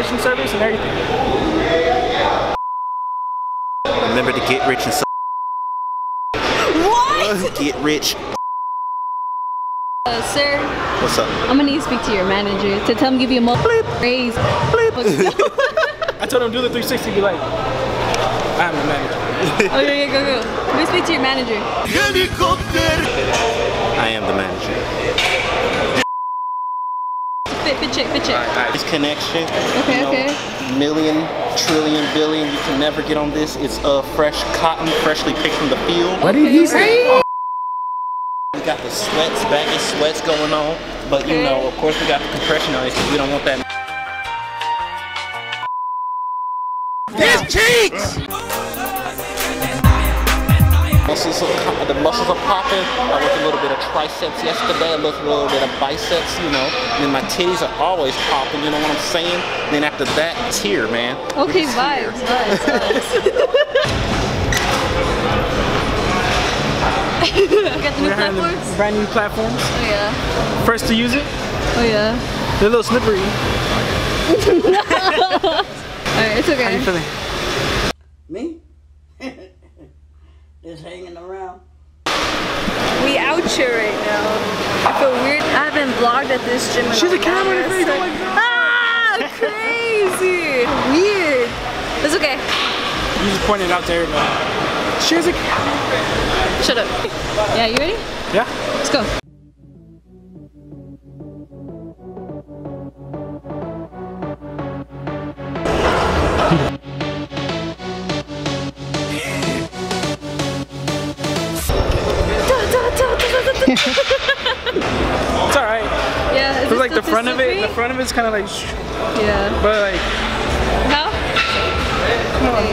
collection service and everything. Remember to get rich and so What? get rich. Uh, sir, What's up? I'm gonna need to speak to your manager to tell him give you a more raise. I told him do the 360, be like, I'm the manager. okay, go go. Let me speak to your manager. I am the manager. Fit, fit check, fit check. This connection. Okay, you know, okay. Million, trillion, billion. You can never get on this. It's uh, fresh cotton, freshly picked from the field. What did he say? We got the sweats, baggy sweats going on. But you know, of course, we got the compression on it because we don't want that. His cheeks! Muscles are, the muscles are popping. I worked a little bit of triceps yesterday, a little, little bit of biceps, you know. And then my titties are always popping, you know what I'm saying? Then after that, tear, man. Okay, It's vibes, here. vibes, vibes. you got the new We're the platforms? brand new platforms. Oh yeah. First to use it, Oh yeah. they're a little slippery. Alright, it's How you okay. feeling? Me? Just hanging around. We out here right now. I feel weird. I haven't vlogged at this gym She's a camera in the face, oh time. my Ah, crazy. Weird. It's okay. You just pointed out to everybody. She's a camera. Shut up. Yeah, you ready? Yeah? Let's go. It's alright. Yeah, It's like the front of it, slippery? the front of it's kind of like, Yeah. but like, How? Hey,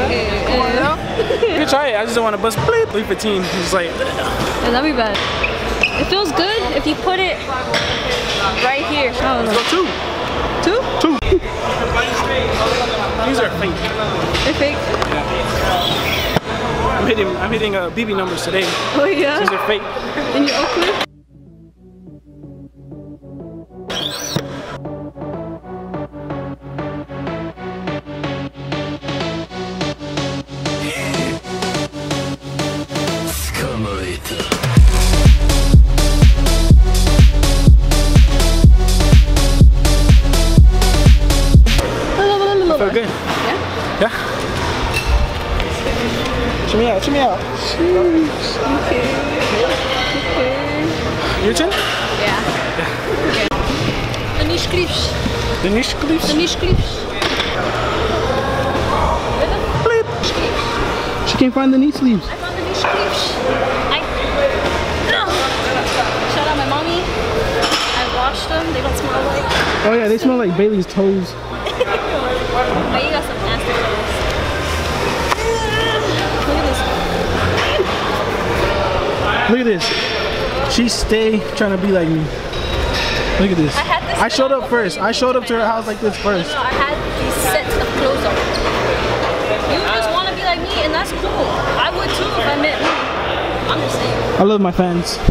hey, hey. you can try it. I just don't want to bust bleep. 315. It's like, Yeah, that'd be bad. It feels good if you put it right here. I don't go two. Two? Two. These are fake. They're fake. I'm hitting, I'm hitting uh, BB numbers today. Oh yeah. These are fake. And you Oakland? Good. Yeah? Yeah. Check me out. Check me out. Okay. The niche clips. The niche clips. She can't find the knee sleeves. I found the niche clips. I. Shout out my mommy. I washed them. They don't smell like. Oh yeah, they smell like Bailey's toes. But you got some nasty toes. Look at this. Look at this. She stay trying to be like me. Look at this. I had this I showed up first. I showed up to her house like this first. No, I had these sets of clothes on. You just want to be like me, and that's cool. I would too if I met me. I'm just saying. I love my fans.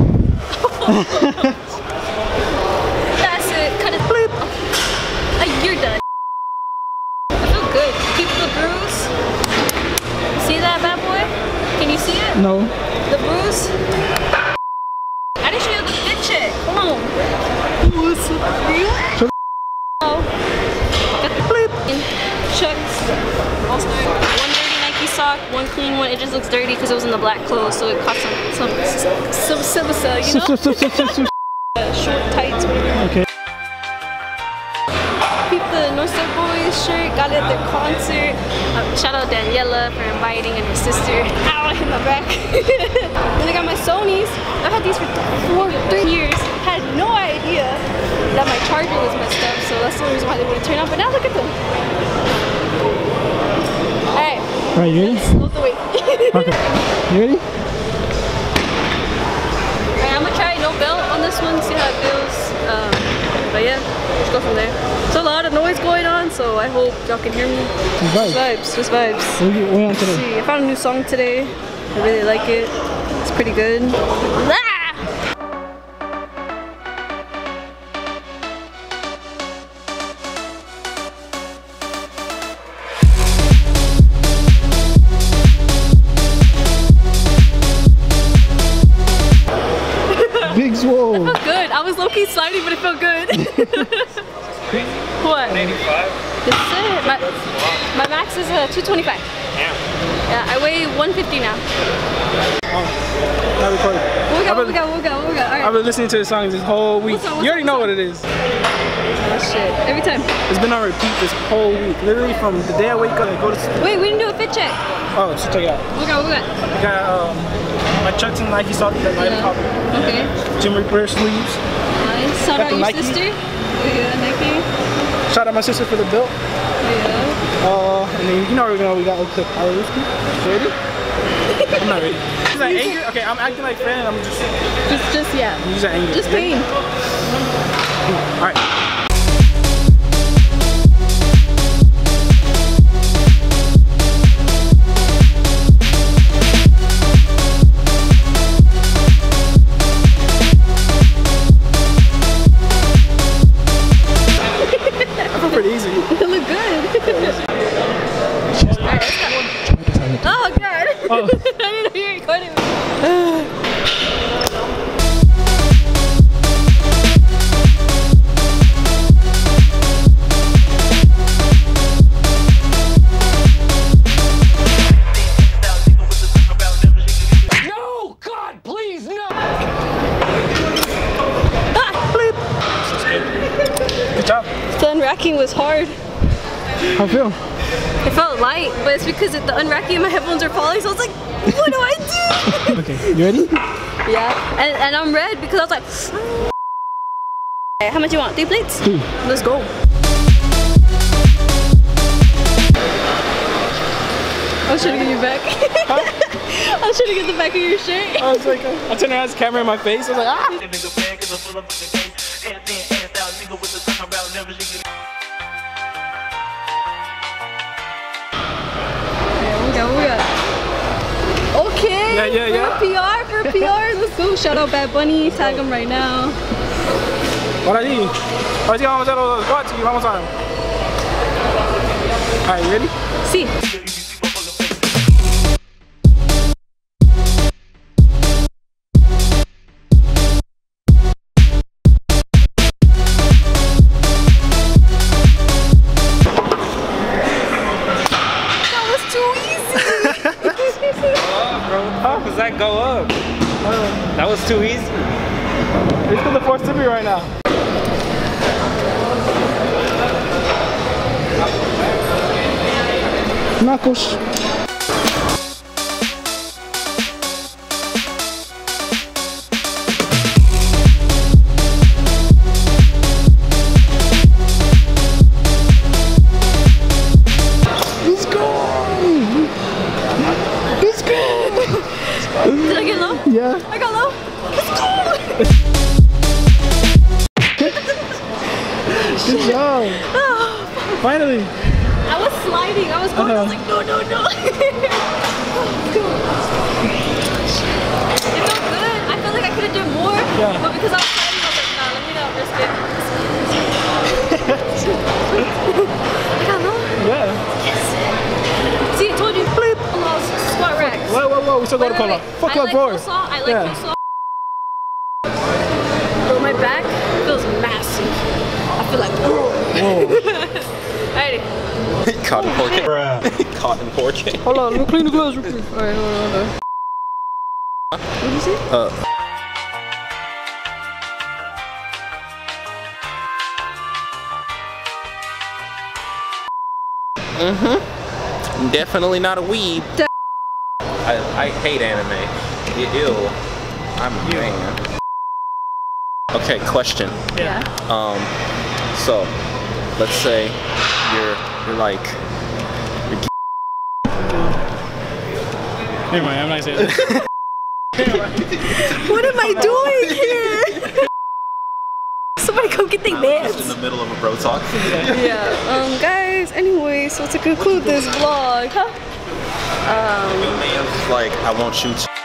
That's it. Cut it. Bleep. Uh, you're done. I feel good. Keep the bruise. See that bad boy? Can you see it? No. The bruise? Sock, one clean one. It just looks dirty because it was in the black clothes, so it caught some some some silica, you know? Uh, Short tights, okay. Peep the Northside Boys shirt, got it at their concert. Um, shout out Daniela for inviting and her sister. Ow, in the back. then I got my Sony's. I've had these for four, three years. Had no idea that my charger was messed up, so that's the only reason why they wouldn't turn on. But now look at them. Alright, Alright, you ready? love the wait. Okay. You ready? Alright, I'm gonna try no belt on this one, see how it feels. Um, but yeah, let's go from there. There's a lot of noise going on, so I hope y'all can hear me. Just Just vibes. vibes, just vibes. What you- what you on today? See, I found a new song today. I really like it. It's pretty good. Ah! Was low key sliding, but it felt good. what? 85. Yes, sir. My, my max is uh, 225. Yeah, Yeah, I weigh 150 now. Not recording. What we got? I've What we been, got? What we got? What we got? All I've been listening to the songs this whole week. What's up, what's you already know what it is. Oh, shit. Every time. It's been on repeat this whole week. Literally from the day I wake up and go to sleep. Wait, we didn't do a fit check. Oh, so check it out. What we got? What we got? I got um, my Chucks and Nike socks that Nike Yeah. pop. Okay. Gymreaper sleeves. Nice. Shout out the your Nike. sister. Yeah, Nike. Shout out my sister for the belt. Yeah. Uh, and then you know we know we got the power whiskey. Ready? I'm not ready. Is that angry? Okay, I'm acting like fan. I'm just, Just, just yeah. I'm just angry. Just pain. All right. How I feel? It felt light, but it's because it, the unracking and my headphones are falling, so I was like, what do I do? Okay, you ready? yeah, and, and I'm red because I was like, Okay, how much you want? Three plates? Two. Let's go. I was trying to get you back. I was trying to get the back of your shirt. I was like, uh, I turned around, this camera in my face. I was like, ah. Yeah, yeah, yeah. For PR, for PR. Let's go. Shout out Bad Bunny. Tag him right now. Ahora sí. Ahora sí vamos a hacer los squats y vamos a. You ready? See. That was too easy. It's because the force to me right now. Knuckles. Did I get low? Yeah. I got low. Good job. Finally. I was sliding. I was going. I was Uh-huh. like, no, no, no. it felt good. I felt like I could have done more. Yeah. But because I was Whoa, whoa, whoa. We still go to Wait, wait, Cola. Fuck I Club like Four. coleslaw. I like Yeah. coleslaw. But my back feels massive. I feel like, whoa. Alrighty. Cotton pork. Cotton pork. Hold on, let me clean the gloves real quick. Alright, hold on, hold on. What did you say? Uh, mm-hmm. Definitely not a weeb. De- I, I hate anime. Ew. I'm a man. Okay, question. Yeah. Um, so let's say you're you're like Never mind, I'm not saying that. What am I doing here? Somebody go get their in the middle of a bro talk. Yeah. Um, guys. Anyway, so to conclude this vlog, huh? Um, like, I want you to.